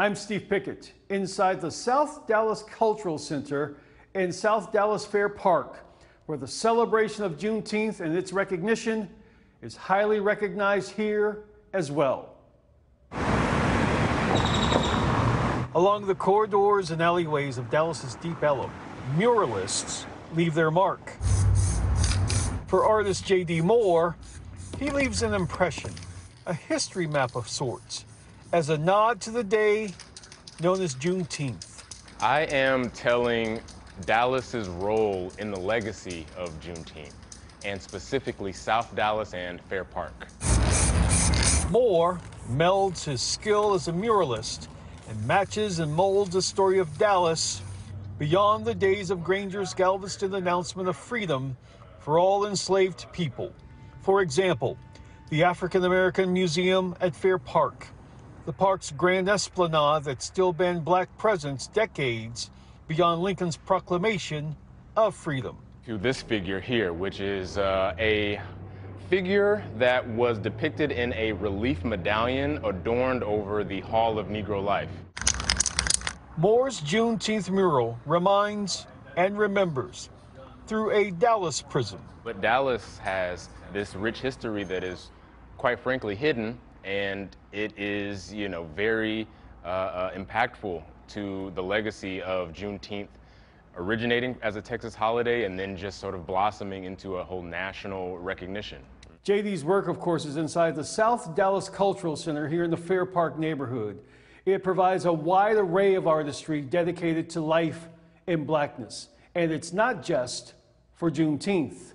I'm Steve Pickett inside the South Dallas Cultural Center in South Dallas Fair Park, where the celebration of Juneteenth and its recognition is highly recognized here as well. Along the corridors and alleyways of Dallas's Deep Ellum, muralists leave their mark. For artist J.D. Moore, he leaves an impression, a history map of sorts, as a nod to the day known as Juneteenth. I am telling Dallas's role in the legacy of Juneteenth, and specifically South Dallas and Fair Park. Moore melds his skill as a muralist and matches and molds the story of Dallas beyond the days of Granger's Galveston announcement of freedom for all enslaved people. For example, the African American Museum at Fair Park, the park's grand esplanade that still been black presence decades beyond Lincoln's proclamation of freedom. To this figure here, which is uh, a figure that was depicted in a relief medallion adorned over the Hall of Negro Life. Moore's Juneteenth mural reminds and remembers through a Dallas prism. But Dallas has this rich history that is, quite frankly, hidden, and it is, you know, very uh, uh, impactful to the legacy of Juneteenth originating as a Texas holiday and then just sort of blossoming into a whole national recognition. JD's work, of course, is inside the South Dallas Cultural Center here in the Fair Park neighborhood. It provides a wide array of artistry dedicated to life in blackness. And it's not just for Juneteenth.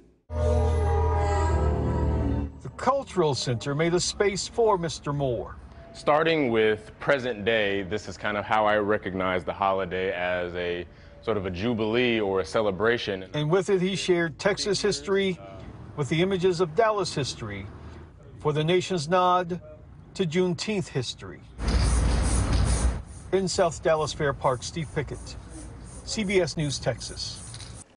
Cultural Center made a space for Mr. Moore. Starting with present day, this is kind of how I recognize the holiday as a sort of a jubilee or a celebration. And with it, he shared Texas history with the images of Dallas history for the nation's nod to Juneteenth history. In South Dallas Fair Park, Steve Pickett, CBS News, Texas.